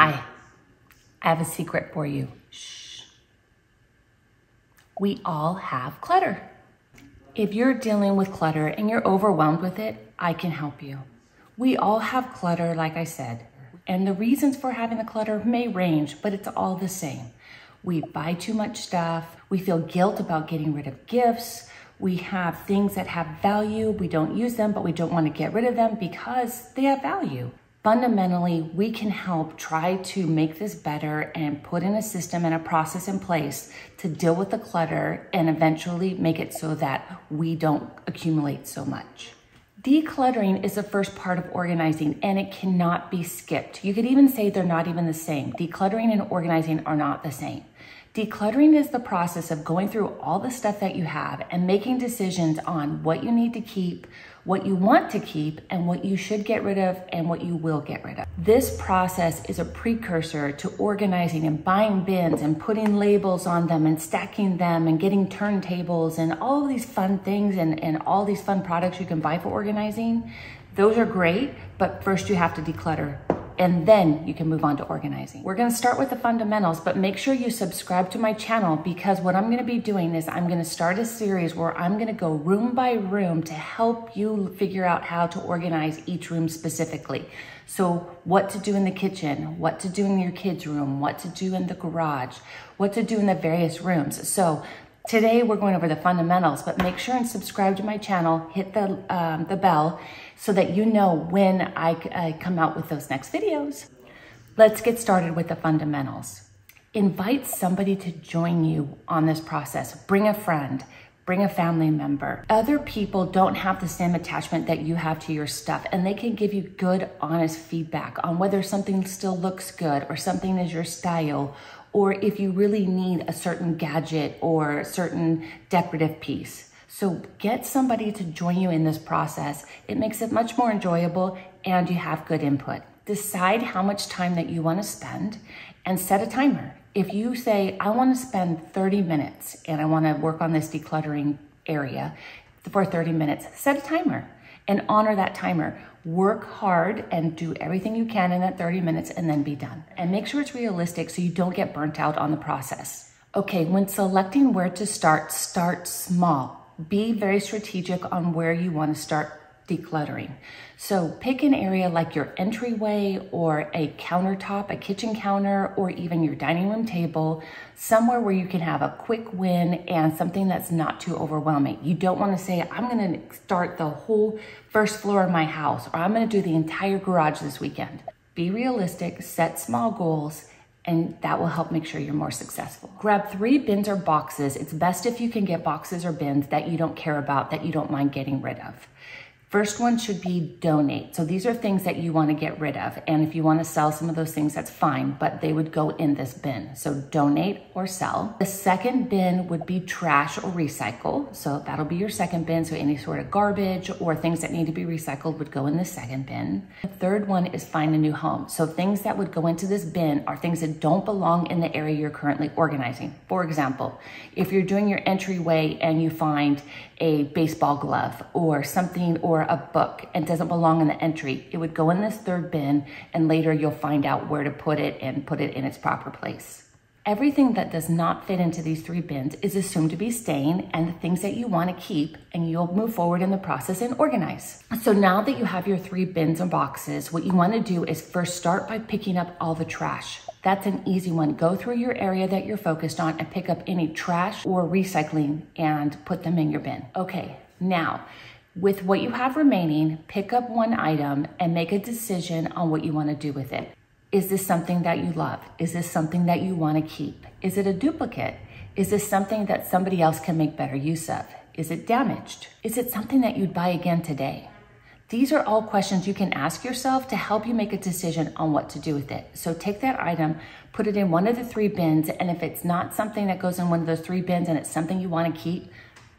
Hi, I have a secret for you. Shh. We all have clutter. If you're dealing with clutter and you're overwhelmed with it, I can help you. We all have clutter, like I said, and the reasons for having the clutter may range, but it's all the same. We buy too much stuff. We feel guilt about getting rid of gifts. We have things that have value. We don't use them, but we don't want to get rid of them because they have value. Fundamentally, we can help try to make this better and put in a system and a process in place to deal with the clutter and eventually make it so that we don't accumulate so much. Decluttering is the first part of organizing and it cannot be skipped. You could even say they're not even the same. Decluttering and organizing are not the same. Decluttering is the process of going through all the stuff that you have and making decisions on what you need to keep, what you want to keep, and what you should get rid of and what you will get rid of. This process is a precursor to organizing and buying bins and putting labels on them and stacking them and getting turntables and all these fun things and, and all these fun products you can buy for organizing. Those are great, but first you have to declutter and then you can move on to organizing. We're gonna start with the fundamentals, but make sure you subscribe to my channel because what I'm gonna be doing is I'm gonna start a series where I'm gonna go room by room to help you figure out how to organize each room specifically. So what to do in the kitchen, what to do in your kids' room, what to do in the garage, what to do in the various rooms. So Today we're going over the fundamentals, but make sure and subscribe to my channel, hit the, um, the bell so that you know when I, I come out with those next videos. Let's get started with the fundamentals. Invite somebody to join you on this process. Bring a friend, bring a family member. Other people don't have the same attachment that you have to your stuff, and they can give you good, honest feedback on whether something still looks good or something is your style or if you really need a certain gadget or certain decorative piece. So get somebody to join you in this process. It makes it much more enjoyable and you have good input. Decide how much time that you want to spend and set a timer. If you say, I want to spend 30 minutes and I want to work on this decluttering area for 30 minutes, set a timer and honor that timer. Work hard and do everything you can in that 30 minutes and then be done. And make sure it's realistic so you don't get burnt out on the process. Okay, when selecting where to start, start small. Be very strategic on where you want to start decluttering. So pick an area like your entryway or a countertop, a kitchen counter, or even your dining room table, somewhere where you can have a quick win and something that's not too overwhelming. You don't want to say, I'm going to start the whole first floor of my house, or I'm going to do the entire garage this weekend. Be realistic, set small goals, and that will help make sure you're more successful. Grab three bins or boxes. It's best if you can get boxes or bins that you don't care about, that you don't mind getting rid of. First one should be donate. So these are things that you want to get rid of. And if you want to sell some of those things, that's fine, but they would go in this bin. So donate or sell. The second bin would be trash or recycle. So that'll be your second bin. So any sort of garbage or things that need to be recycled would go in the second bin. The third one is find a new home. So things that would go into this bin are things that don't belong in the area you're currently organizing. For example, if you're doing your entryway and you find a baseball glove or something or a book and doesn't belong in the entry, it would go in this third bin and later you'll find out where to put it and put it in its proper place. Everything that does not fit into these three bins is assumed to be staying and the things that you want to keep and you'll move forward in the process and organize. So now that you have your three bins and boxes, what you want to do is first start by picking up all the trash. That's an easy one. Go through your area that you're focused on and pick up any trash or recycling and put them in your bin. Okay, now with what you have remaining, pick up one item and make a decision on what you want to do with it. Is this something that you love? Is this something that you want to keep? Is it a duplicate? Is this something that somebody else can make better use of? Is it damaged? Is it something that you'd buy again today? These are all questions you can ask yourself to help you make a decision on what to do with it. So take that item, put it in one of the three bins, and if it's not something that goes in one of those three bins and it's something you want to keep,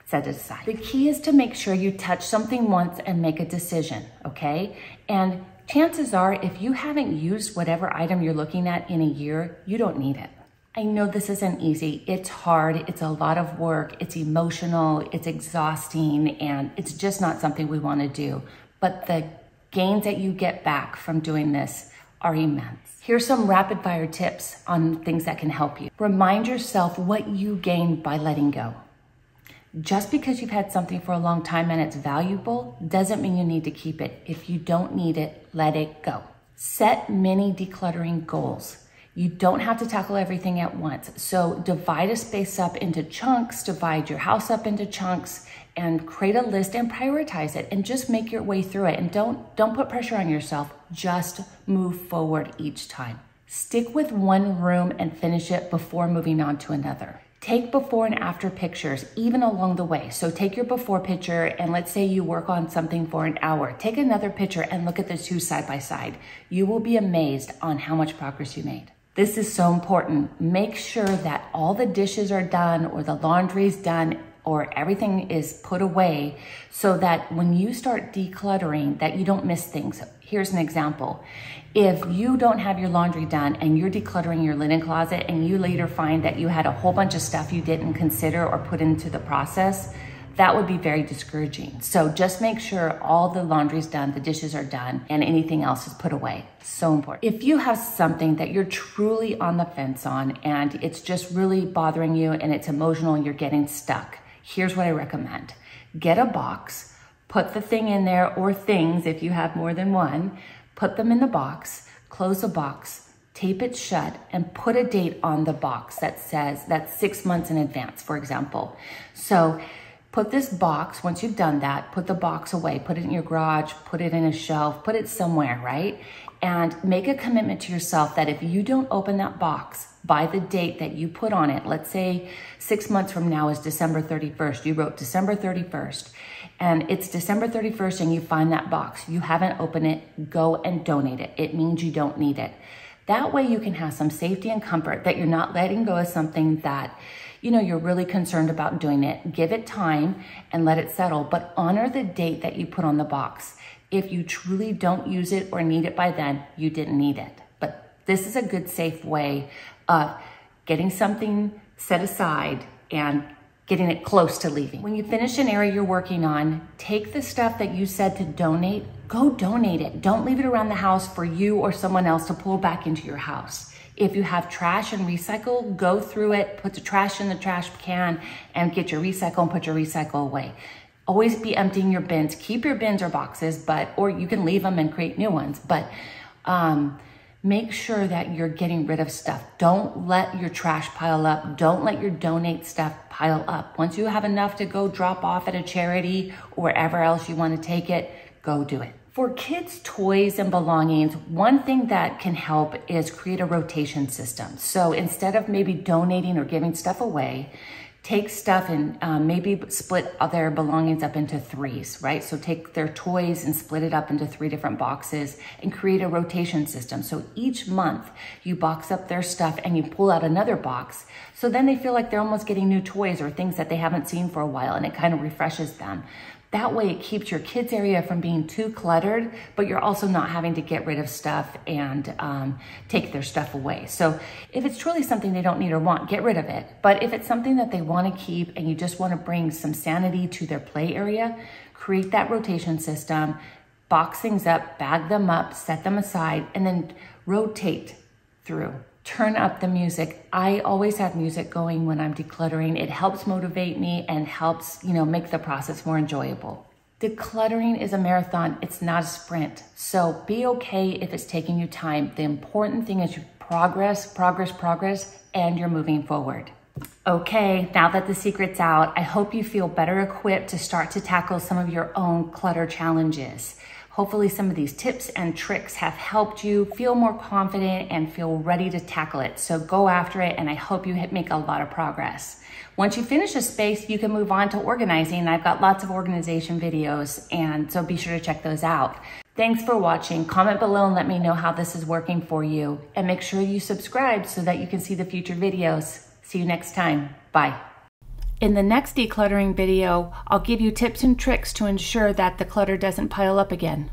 set it aside. The key is to make sure you touch something once and make a decision, okay? And chances are, if you haven't used whatever item you're looking at in a year, you don't need it. I know this isn't easy. It's hard. It's a lot of work. It's emotional. It's exhausting. And it's just not something we want to do. But the gains that you get back from doing this are immense. Here's some rapid fire tips on things that can help you. Remind yourself what you gain by letting go. Just because you've had something for a long time and it's valuable doesn't mean you need to keep it. If you don't need it, let it go. Set mini decluttering goals. You don't have to tackle everything at once. So divide a space up into chunks, divide your house up into chunks, and create a list and prioritize it and just make your way through it. And don't, don't put pressure on yourself. Just move forward each time. Stick with one room and finish it before moving on to another. Take before and after pictures, even along the way. So take your before picture and let's say you work on something for an hour. Take another picture and look at the two side by side. You will be amazed on how much progress you made. This is so important. Make sure that all the dishes are done or the laundry's done or everything is put away so that when you start decluttering that you don't miss things. Here's an example. If you don't have your laundry done and you're decluttering your linen closet and you later find that you had a whole bunch of stuff you didn't consider or put into the process, that would be very discouraging. So just make sure all the laundry's done, the dishes are done, and anything else is put away. So important. If you have something that you're truly on the fence on and it's just really bothering you and it's emotional and you're getting stuck, here's what I recommend. Get a box, put the thing in there or things if you have more than one, put them in the box, close the box, tape it shut and put a date on the box that says that's six months in advance, for example. So Put this box, once you've done that, put the box away, put it in your garage, put it in a shelf, put it somewhere, right? And make a commitment to yourself that if you don't open that box by the date that you put on it, let's say six months from now is December 31st, you wrote December 31st, and it's December 31st and you find that box, you haven't opened it, go and donate it. It means you don't need it. That way you can have some safety and comfort that you're not letting go of something that you know, you're really concerned about doing it, give it time and let it settle, but honor the date that you put on the box. If you truly don't use it or need it by then, you didn't need it. But this is a good, safe way of getting something set aside and getting it close to leaving. When you finish an area you're working on, take the stuff that you said to donate, go donate it. Don't leave it around the house for you or someone else to pull back into your house. If you have trash and recycle, go through it, put the trash in the trash can and get your recycle and put your recycle away. Always be emptying your bins. Keep your bins or boxes, but, or you can leave them and create new ones, but, um, make sure that you're getting rid of stuff. Don't let your trash pile up. Don't let your donate stuff pile up. Once you have enough to go drop off at a charity or wherever else you want to take it, go do it. For kids' toys and belongings, one thing that can help is create a rotation system. So instead of maybe donating or giving stuff away, take stuff and um, maybe split their belongings up into threes, right? So take their toys and split it up into three different boxes and create a rotation system. So each month you box up their stuff and you pull out another box. So then they feel like they're almost getting new toys or things that they haven't seen for a while and it kind of refreshes them. That way it keeps your kids area from being too cluttered, but you're also not having to get rid of stuff and um, take their stuff away. So if it's truly something they don't need or want, get rid of it. But if it's something that they wanna keep and you just wanna bring some sanity to their play area, create that rotation system, box things up, bag them up, set them aside, and then rotate through turn up the music. I always have music going when I'm decluttering. It helps motivate me and helps, you know, make the process more enjoyable. Decluttering is a marathon, it's not a sprint. So be okay if it's taking you time. The important thing is you progress, progress, progress, and you're moving forward. Okay, now that the secret's out, I hope you feel better equipped to start to tackle some of your own clutter challenges. Hopefully some of these tips and tricks have helped you feel more confident and feel ready to tackle it. So go after it and I hope you make a lot of progress. Once you finish a space, you can move on to organizing. I've got lots of organization videos and so be sure to check those out. Thanks for watching. Comment below and let me know how this is working for you. And make sure you subscribe so that you can see the future videos. See you next time. Bye. In the next decluttering video, I'll give you tips and tricks to ensure that the clutter doesn't pile up again.